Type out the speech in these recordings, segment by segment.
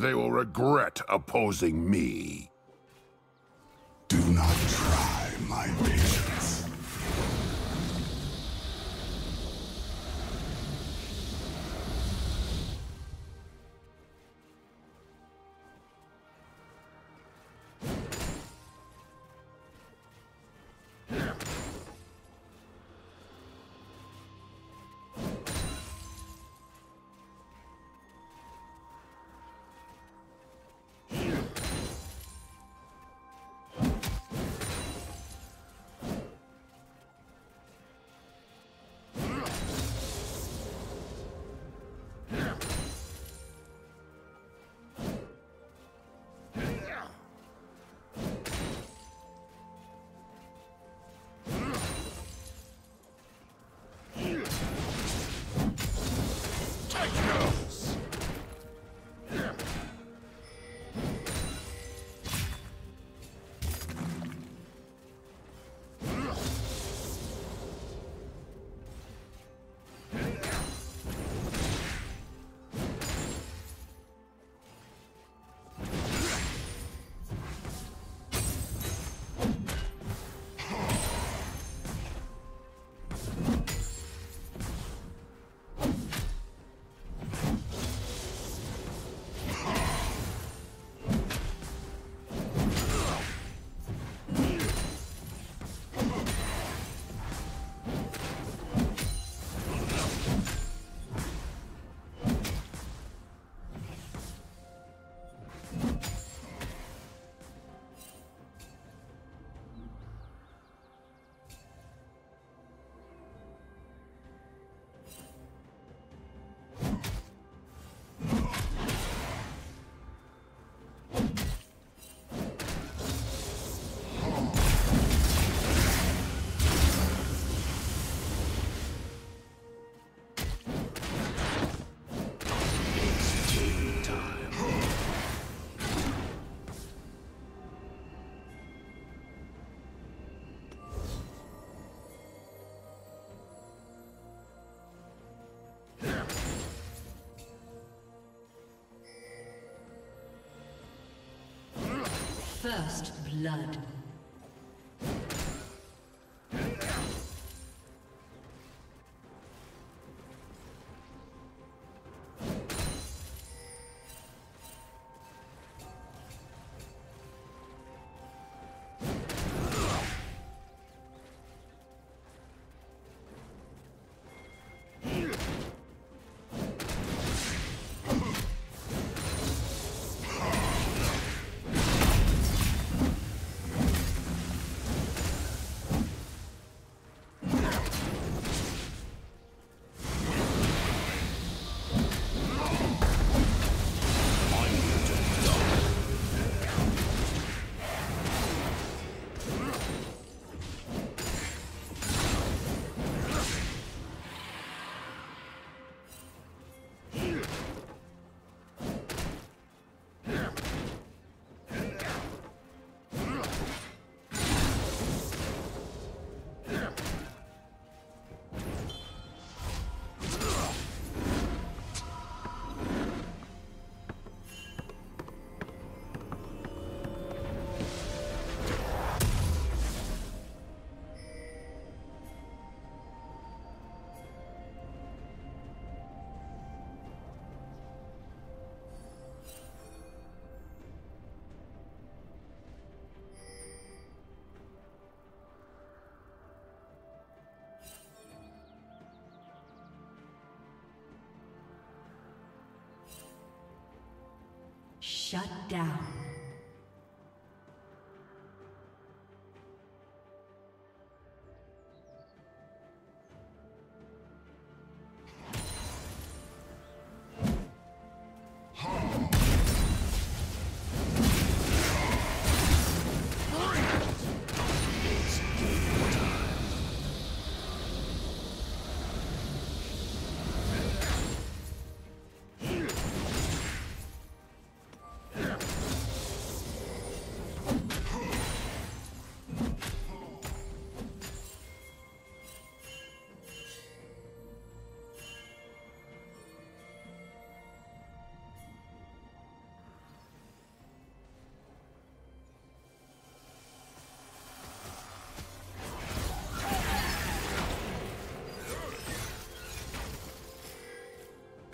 They will regret opposing me. Do not try my patience. First blood. Shut down.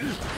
Ugh!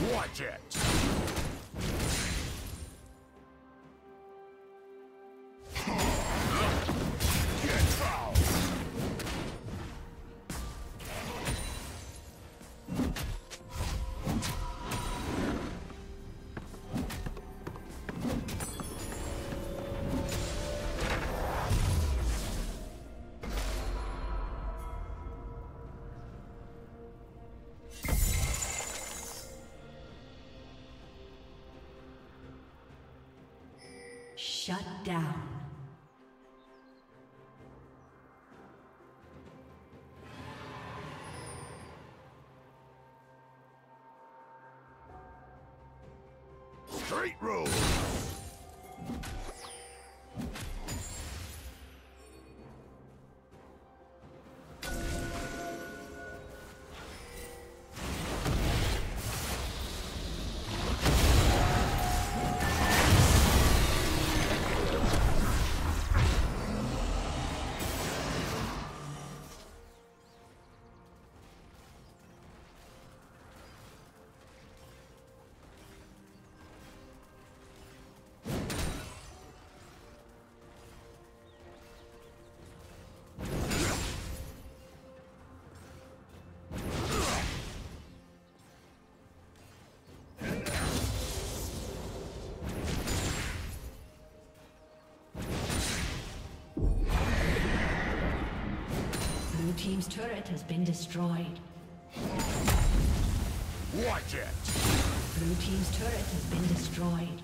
Watch it! Shut down. Team's turret has been destroyed. Watch it! Blue team's turret has been destroyed.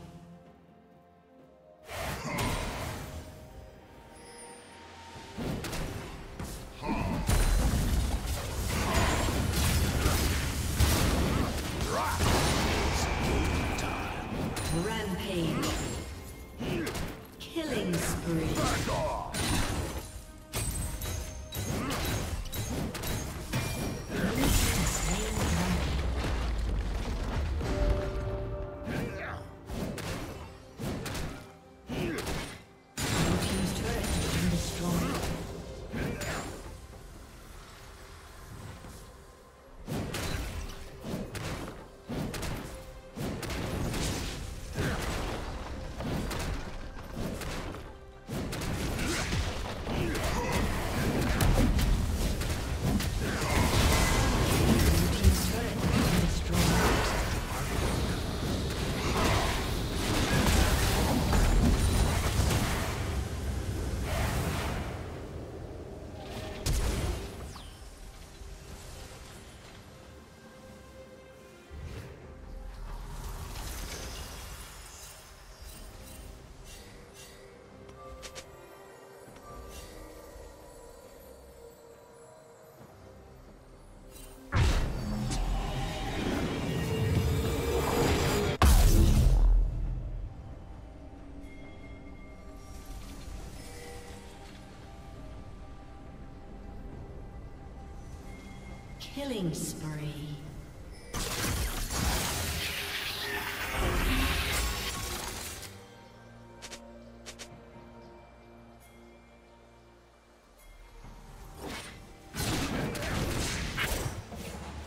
Killing spree.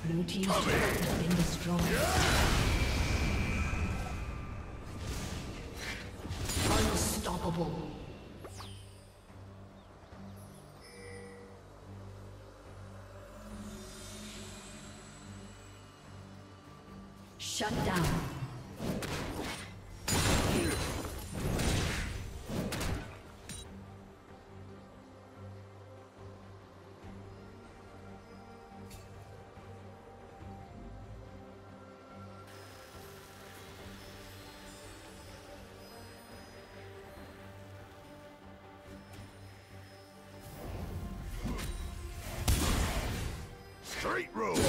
Blue team's turret has been destroyed. Unstoppable. Shut down. Straight road.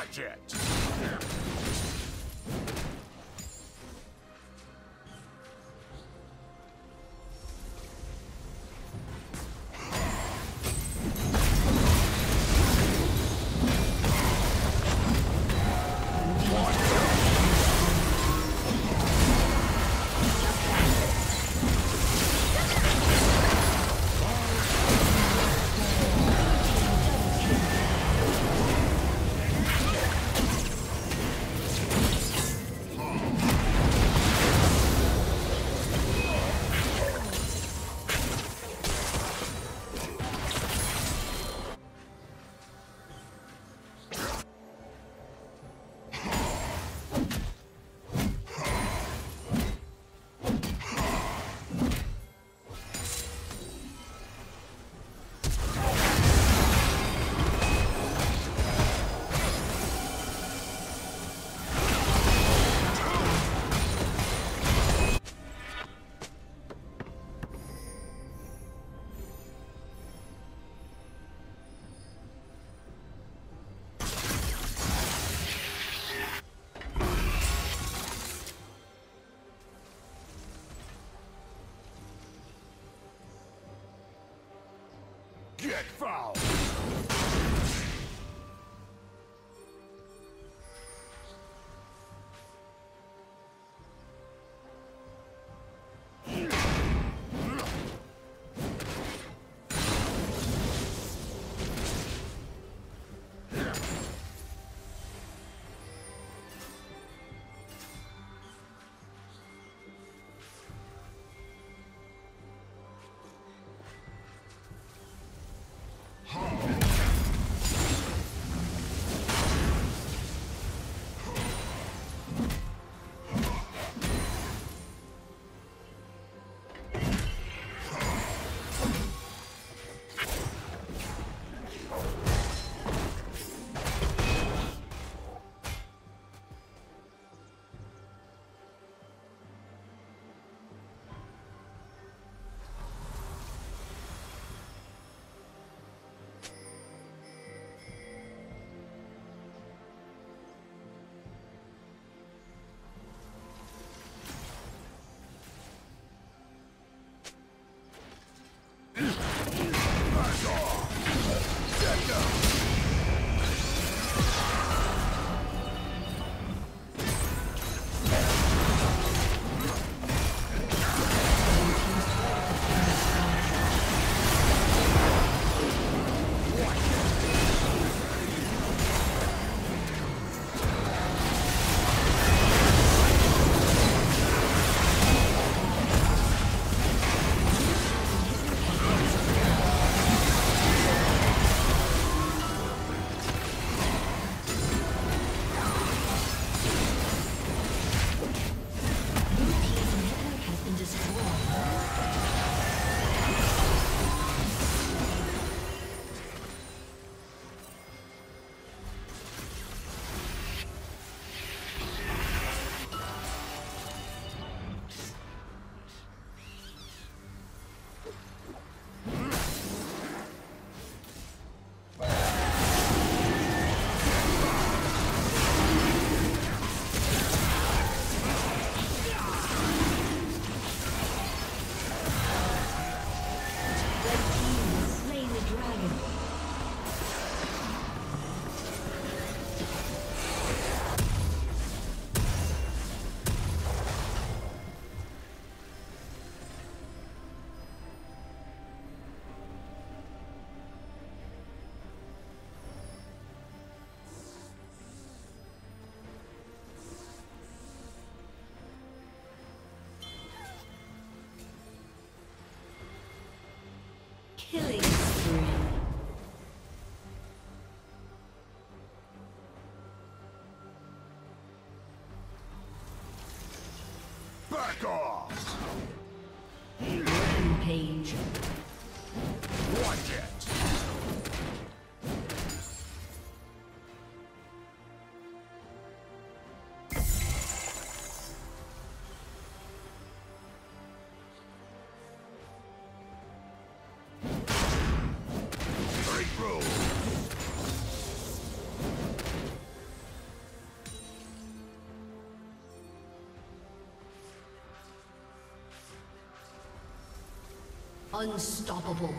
Watch foul! Killing spree. Back off! Rampage. Unstoppable.